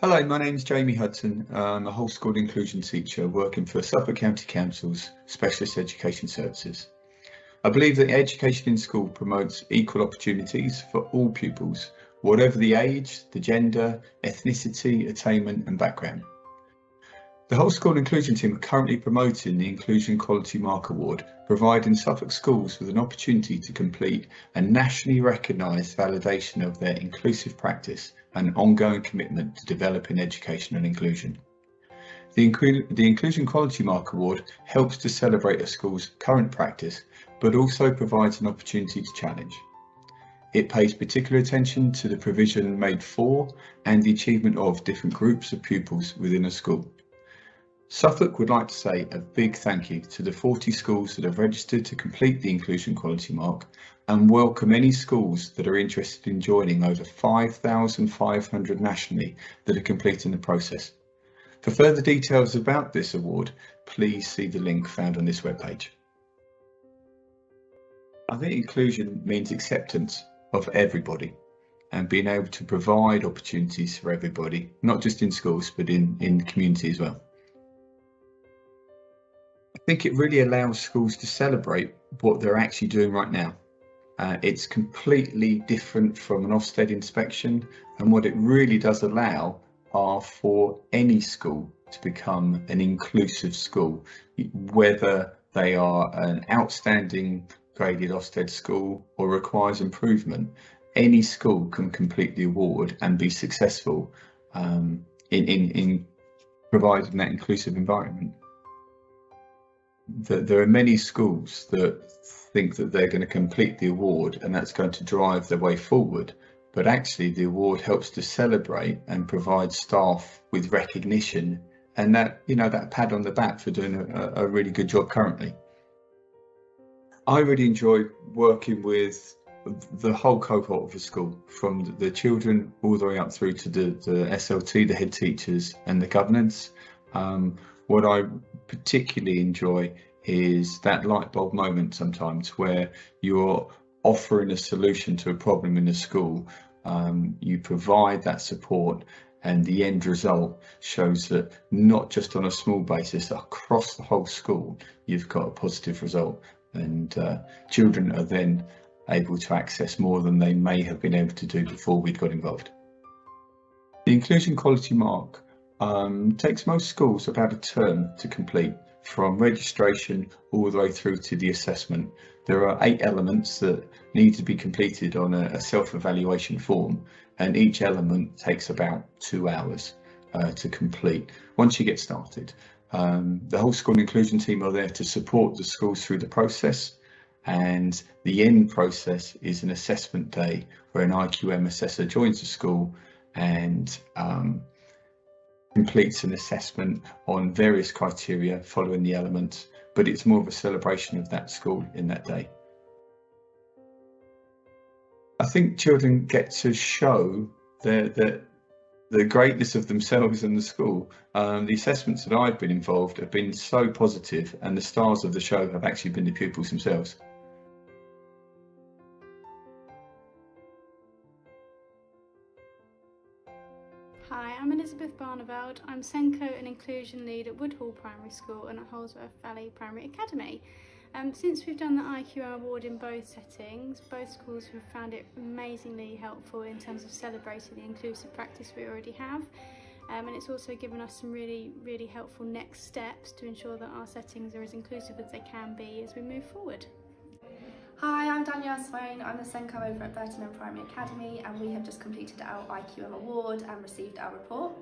Hello, my name is Jamie Hudson. I'm a whole school inclusion teacher working for Suffolk County Council's Specialist Education Services. I believe that education in school promotes equal opportunities for all pupils, whatever the age, the gender, ethnicity, attainment and background. The whole school inclusion team are currently promoting the Inclusion Quality Mark Award, providing Suffolk schools with an opportunity to complete a nationally recognised validation of their inclusive practice and ongoing commitment to developing educational inclusion. The, Inclu the Inclusion Quality Mark Award helps to celebrate a school's current practice, but also provides an opportunity to challenge. It pays particular attention to the provision made for and the achievement of different groups of pupils within a school. Suffolk would like to say a big thank you to the 40 schools that have registered to complete the Inclusion Quality Mark and welcome any schools that are interested in joining over 5,500 nationally that are completing the process. For further details about this award, please see the link found on this webpage. I think inclusion means acceptance of everybody and being able to provide opportunities for everybody, not just in schools, but in, in the community as well. Think it really allows schools to celebrate what they're actually doing right now. Uh, it's completely different from an Ofsted inspection and what it really does allow are for any school to become an inclusive school, whether they are an outstanding graded Ofsted school or requires improvement. Any school can complete the award and be successful um, in, in, in providing that inclusive environment that there are many schools that think that they're going to complete the award and that's going to drive their way forward. But actually the award helps to celebrate and provide staff with recognition and that, you know, that pat on the back for doing a, a really good job currently. I really enjoy working with the whole cohort of the school, from the children all the way up through to the, the SLT, the head teachers and the governance. Um, what I particularly enjoy is that light bulb moment sometimes where you're offering a solution to a problem in a school. Um, you provide that support and the end result shows that not just on a small basis across the whole school you've got a positive result and uh, children are then able to access more than they may have been able to do before we got involved. The inclusion quality mark um, takes most schools about a term to complete from registration all the way through to the assessment. There are eight elements that need to be completed on a, a self-evaluation form and each element takes about two hours uh, to complete once you get started. Um, the whole school inclusion team are there to support the schools through the process and the end process is an assessment day where an IQM assessor joins the school and um, completes an assessment on various criteria following the elements, but it's more of a celebration of that school in that day. I think children get to show their, their, the greatness of themselves and the school. Um, the assessments that I've been involved have been so positive and the stars of the show have actually been the pupils themselves. Hi, I'm Elizabeth Barneveld. I'm SENCO and Inclusion Lead at Woodhall Primary School and at Holsworth Valley Primary Academy. Um, since we've done the IQM award in both settings, both schools have found it amazingly helpful in terms of celebrating the inclusive practice we already have. Um, and it's also given us some really, really helpful next steps to ensure that our settings are as inclusive as they can be as we move forward. Hi, I'm Danielle Swain. I'm the SENCO over at Burton Primary Academy and we have just completed our IQM award and received our report.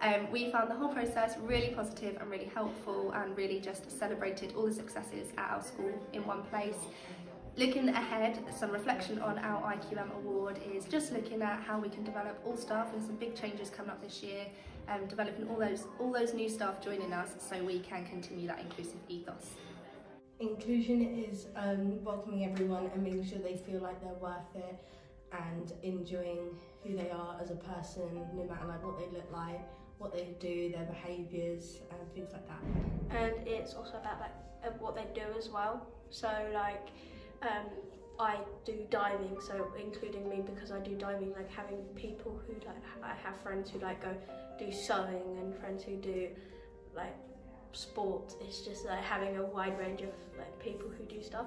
Um, we found the whole process really positive and really helpful and really just celebrated all the successes at our school in one place. Looking ahead, some reflection on our IQM award is just looking at how we can develop all staff and some big changes coming up this year, um, developing all those, all those new staff joining us so we can continue that inclusive ethos. Inclusion is um, welcoming everyone and making sure they feel like they're worth it and enjoying who they are as a person, no matter like what they look like, what they do, their behaviours and things like that. And it's also about like what they do as well. So like um, I do diving, so including me because I do diving, like having people who like I have friends who like go do sewing and friends who do like sport. It's just like having a wide range of like people who do stuff.